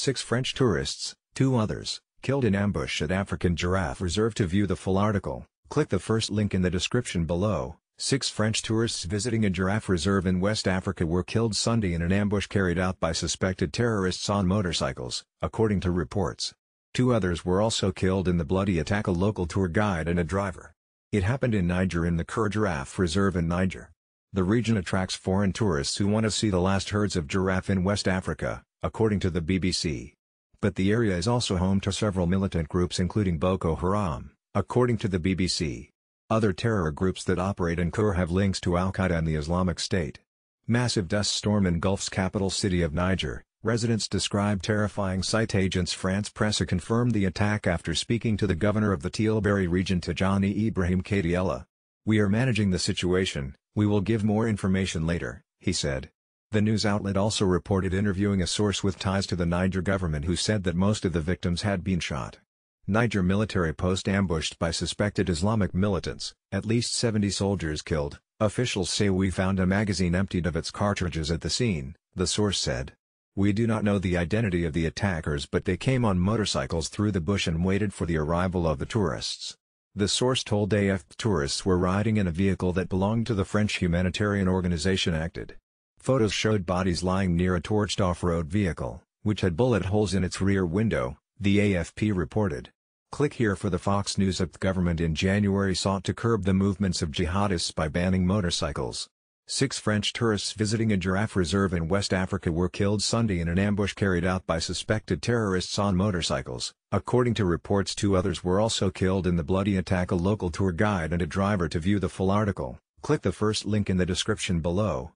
six French tourists, two others, killed in ambush at African Giraffe Reserve to view the full article, click the first link in the description below. Six French tourists visiting a giraffe reserve in West Africa were killed Sunday in an ambush carried out by suspected terrorists on motorcycles, according to reports. Two others were also killed in the bloody attack a local tour guide and a driver. It happened in Niger in the Koure Giraffe Reserve in Niger. The region attracts foreign tourists who want to see the last herds of giraffe in West Africa, according to the BBC. But the area is also home to several militant groups including Boko Haram, according to the BBC. Other terror groups that operate in Koure have links to Al-Qaeda and the Islamic State. Massive dust storm engulfs capital city of Niger, residents describe terrifying sight Agence France-Presse confirmed the attack after speaking to the governor of the Tillaberi region Tidjani Ibrahim Katiella. We are managing the situation, we will give more information later, he said. The news outlet also reported interviewing a source with ties to the Niger government who said that most of the victims had been shot. Niger military post ambushed by suspected Islamic militants, at least 70 soldiers killed. Officials say we found a magazine emptied of its cartridges at the scene, the source said. We do not know the identity of the attackers but they came on motorcycles through the bush and waited for the arrival of the tourists. The source told AFP tourists were riding in a vehicle that belonged to the French humanitarian organization ACTED. Photos showed bodies lying near a torched off-road vehicle, which had bullet holes in its rear window, the AFP reported. Click here for the Fox News The government in January sought to curb the movements of jihadists by banning motorcycles. Six French tourists visiting a giraffe reserve in West Africa were killed Sunday in an ambush carried out by suspected terrorists on motorcycles. According to reports two others were also killed in the bloody attack a local tour guide and a driver to view the full article, click the first link in the description below.